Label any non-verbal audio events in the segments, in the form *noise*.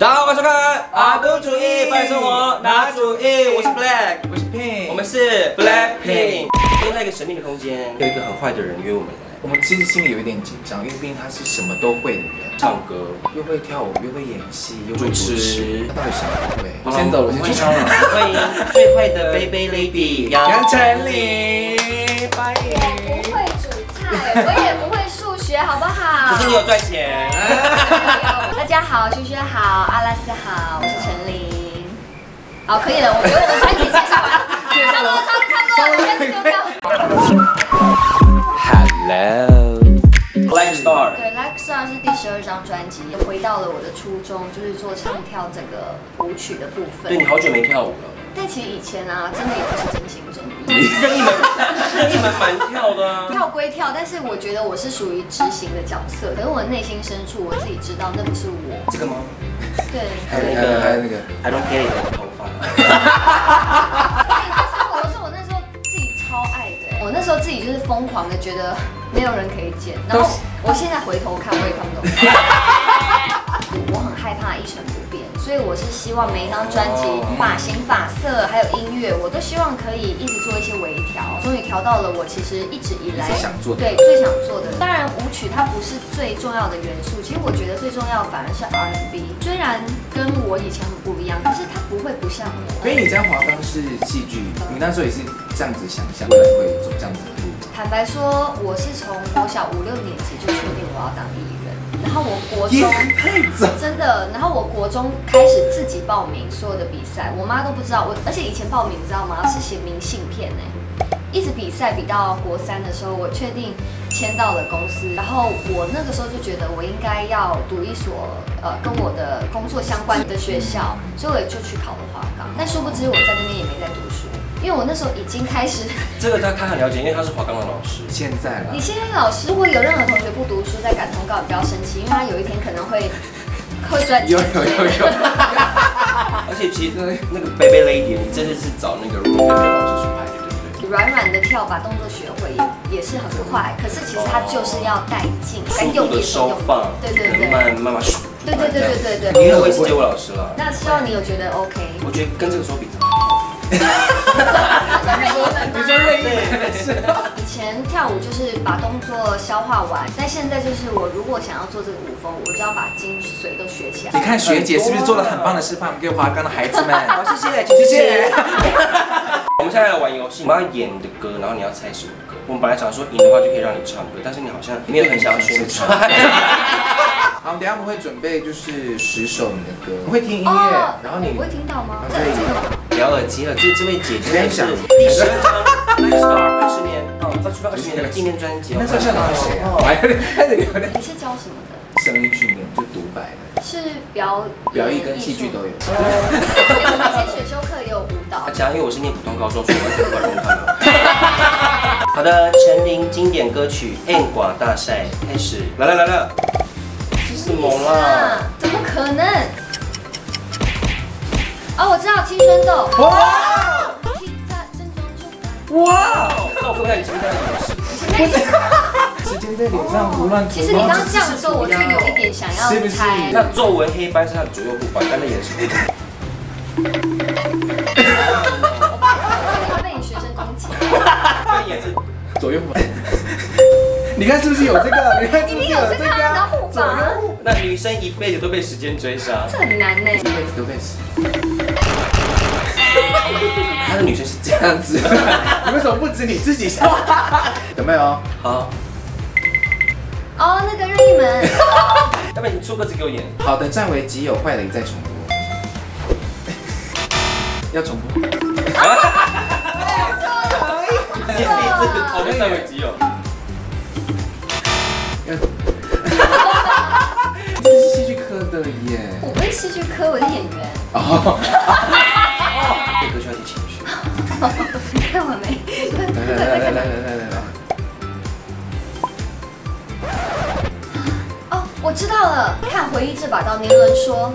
大家好，欢迎收看阿都主义拜生活拿主意，我是 Black，我是 Pink，我们是 Blackpink。今天在一个神秘的空间，有一个很坏的人约我们来我们其实心里有一点紧张，因为毕竟他是什么都会的人，唱歌。又会跳舞，又会演戏，又会主主持到底什么都会？我先走了，我先去欢迎欢迎最坏的 Baby Lady 杨丞琳，欢我不会煮菜？可是你有赚钱。*laughs* 大家好，萱萱好，阿拉斯好，我是陈琳。好，可以了，我觉得我们专辑介绍完，*laughs* 差不多，差不多，差不多，张专辑，回到了我的初衷，就是做唱跳整个舞曲的部分对。你好久没跳舞了。但其实以前啊，真的也不是真心真意。任意门，任意门蛮跳的啊。跳归跳，但是我觉得我是属于执行的角色，可是我内心深处我自己知道那不是我。这个吗？对，还有那个还有那个个 I don't care 的头发。但是我是我那时候自己超爱的，我那时候自己就是疯狂的觉得没有人可以剪，然后我现在回头看我也看不懂。我很害怕一成不变，所以我是希望每一张专辑发型、发色还有音乐，我都希望可以一直做一些微调。终于调到了我其实一直以来最想做的对最想做的。当然舞曲它不是最重要的元素，其实我觉得最重要反而是 R&B。虽然跟我以前很不一样，但是它不会不像我。所以你在华冈是戏剧，你那时候也是这样子想象，未来会走这样子的路。坦白说，我是从国小五六年级就确定我要当艺人，然后我国中，真的，然后我国中开始自己报名所有的比赛，我妈都不知道我，而且以前报名你知道吗？是写明信片哎，一直比赛比到国三的时候，我确定签到了公司，然后我那个时候就觉得我应该要读一所呃跟我的工作相关的学校，所以我也就去考了华冈，但殊不知我在那边也没在读书，因为我那时候已经开始。这个他他很了解，因为他是华冈的老师。现在了你，现在老师，如果有任何同学不读书在赶通告，你不要生气，因为他有一天可能会会赚钱有有有有，而且其实那个 Baby Lady，你真的是找那个 r 的老师去拍的，对不对？软软的跳，把动作学会也也是很快，可是其实他就是要带劲，还速度的用力用力收放，对对对，慢慢慢咻。对对对对对因对。为我也是街舞老师了，那希望你有觉得 OK。我觉得跟这个时候比，你说任意门是以前跳舞就是把动作消化完，但现在就是我如果想要做这个舞风，我就要把精髓都学起来你。看学姐是不是做了很棒的示范？我们给华冈的孩子们，*laughs* 好，谢谢，谢谢。*laughs* 我们现在来玩游戏，我们要演你的歌，然后你要猜什么歌。我们本来想说赢的话就可以让你唱歌，但是你好像没有很想要宣传。*laughs* 好，等一下我们会准备就是十首你的歌，我会听音乐哦，然后你我会听到吗？可以这个吗不要耳机了，这这位姐姐是第十二张 Black Star 二十年哦，要出了二十年的纪念专辑。那时候是到谁啊？我还有点开始有点你是教什么的？声音训练，就独白的，是表表演跟戏剧都有。以前选修课也有舞蹈大。家，因为我是念普通高中，所以我很不容易看到。好的，陈琳经典歌曲《N 寡大赛》开始，来了来了，这是什么啦？青春痘。哇哇！那我可不可以你前面看到前面时间在脸上胡乱涂其实你刚刚这样的时候，我就有一点想要是不是猜。那皱纹黑斑是他的左右不凡，但那眼神，我怕我怕被你学生攻击。那眼神，左右不凡。你看是不是有这个？你看是不是有这这个啊，然后护法，那女生一辈子都被时间追杀。这很难呢。一辈子都被死。他的女生是这样，子，*laughs* 你为什么不止你自己笑？*laughs* 有没有？好，哦，那个任意门。要不然你出歌词给我演。好的占为己有，坏的你再重播。*laughs* 要重播。你自己好的占为己有。要这是戏剧科的耶。我不是戏剧科，我是演员。哦，了。看回忆这把刀，年轮说。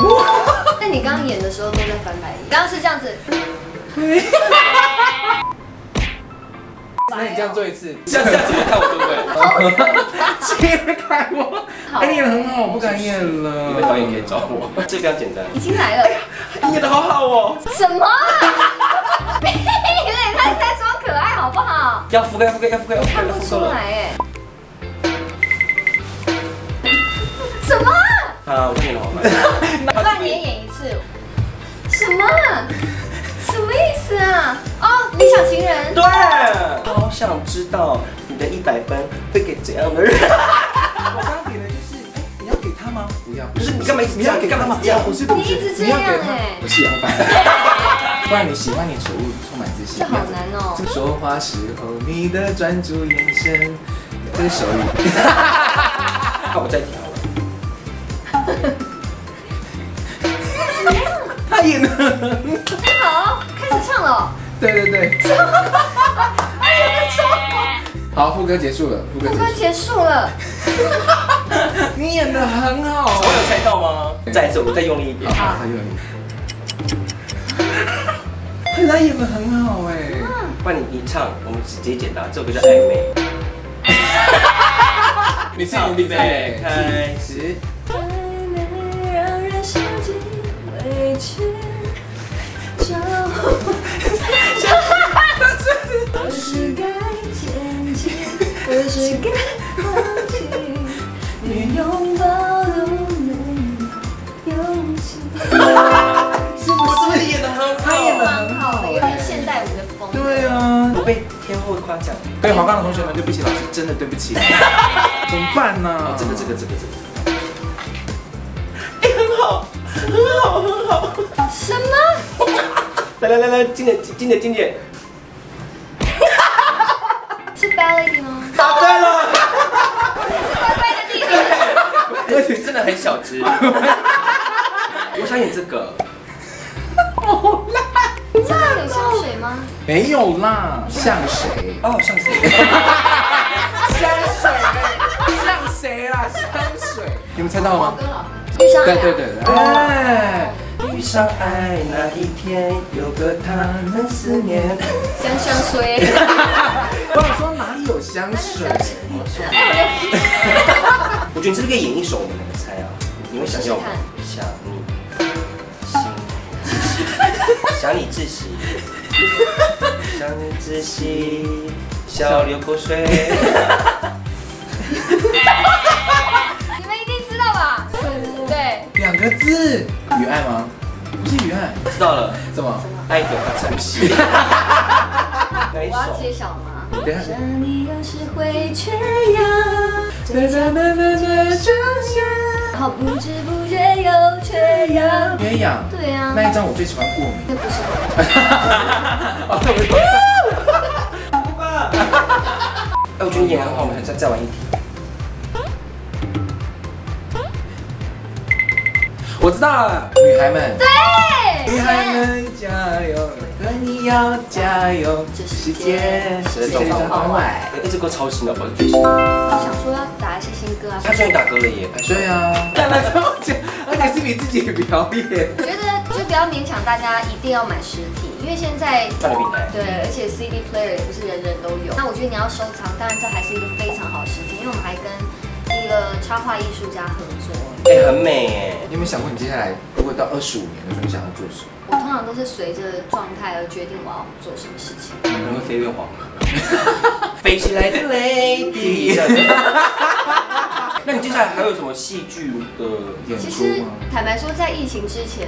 那你刚刚演的时候都在翻白眼，刚刚是这样子。*laughs* 那你这样做一次，下次要怎么看我对不对？切开我。好哎，你演的很好，我不敢演你们了。导演可以找我，这非常简单。已经来了，你演的好好哦，什么 *laughs* 他在说可爱好不好？要覆盖覆盖要覆盖要覆盖看不出要覆盖了。来哎。啊？啊，我演的好慢。不然你也演一次。什么啊？什么意思啊？哦，理想情人。对，好想知道你的一百分会给怎样的人？我刚刚给的就是，哎，你要给他吗？不要，不是你干嘛一直你要给他吗？不要不是，不是，你一直这你要给他样哎我是杨凡。不然你喜欢你手误充满自信。这好难哦。说话时候你的专注眼神，这是手语。*laughs* 那我再调了。他演的，好，开始唱了对。对对对。*laughs* 好，副歌结束了，副歌副歌结束。结束了。*laughs* 你演的很好我有猜到吗？再一次，我再用力一点。好，还有你。他演的很好哎。不然你你唱，我们直接解答。这首歌叫暧昧。*laughs* 你是努力对，开始。暧昧让人受尽委屈，夸奖。对华冈的同学们，对不起，老师真的对不起。怎么办呢？哦，这个这个这个这个。哎，很好，很好，很好。什么？来来来来，经典经典经典，是 ballet 吗？答对了。是乖乖的弟弟。而且真的很小只。我想演这个。这样有香水吗？没有啦，像谁？哦，像谁？香水，像谁啦？香水，你们猜到了吗？对对对，哎，遇上爱那一天，有个他能思念。香香水。*laughs* 我想说哪里有香水？*laughs* 我觉得你是可以演一首，我们来猜啊？你会想要吗？想你窒息，想你窒息，想你窒息，笑流口水。*laughs* 你们一定知道吧？对，两个字，雨爱吗？不是雨爱，知道了，怎么？爱的珍惜。哪 *laughs* 一我要首？揭晓吗？等一下想你有时会缺氧，在在在在在这然后不知不觉又缺氧。缺氧。对啊，那一张我最喜欢过敏。那不是我。*laughs* 哦，特别 *laughs* 哎，我觉得你演得很好，我们再再玩一题。我知道了，女孩们，对，女孩们加油，和你要加油，这世世界界是这种番外。哎，这歌超新的，我是最新的。想说要打一些新歌啊。他终于打歌了耶！对啊，干了这么久，而且是你自己表演。我觉得就不要勉强大家一定要买实体，因为现在。对，而且 CD player 也不是人人都有。那我觉得你要收藏，当然这还是一个非常好的事情，因为我们还跟一个插画艺术家合作。哎，很美哎。你有没有想过，你接下来如果到二十五年的时候，你想要做什么？我通常都是随着状态而决定我要做什么事情。可能会飞越黄河，*laughs* 飞起来的 lady。*laughs* 接下来还有什么戏剧的演其实？坦白说，在疫情之前，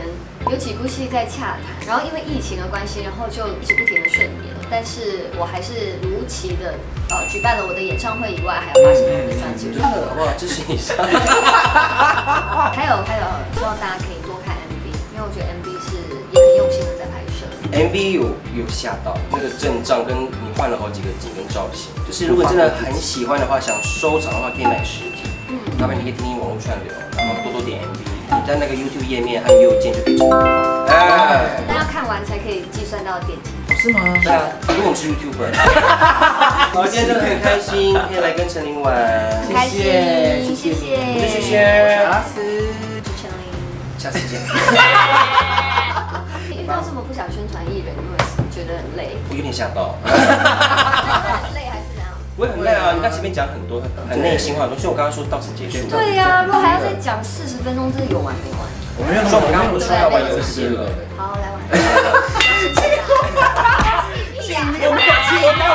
有几部戏在洽谈，然后因为疫情的关系，然后就一直不停的顺延。但是我还是如期的呃举办了我的演唱会以外，还有发行了我的专辑。真的哇，支持一下。还有还有，希望大家可以多看 MV，因为我觉得 MV 是也很用心的在拍摄。MV 有有吓到，那个阵仗跟你换了好几个景跟造型，就是如果真的很喜欢的话，想收藏的话可以买实体，嗯，要不然你可以听听网络串流，然后多多点 MV，你在那个 YouTube 页面按右键就可以重播放。哎，但要看完才可以计算到点击。是吗？对啊，因为我们是 YouTuber。*laughs* 好，今天真的很开心，可以来跟陈琳玩。很开心，谢谢谢谢，我是轩轩阿斯。主持人林。下次见。遇遇到这么不想宣传艺人，你会觉得很累？我有点想到。*laughs* 很累还是？我也很累啊你看前面讲很多很很内心话很多所以我刚刚说到此结束对呀如果还要再讲四十分钟真的有完没完？我们要说我刚刚不是说要玩游戏了。好来玩游戏我没有有没有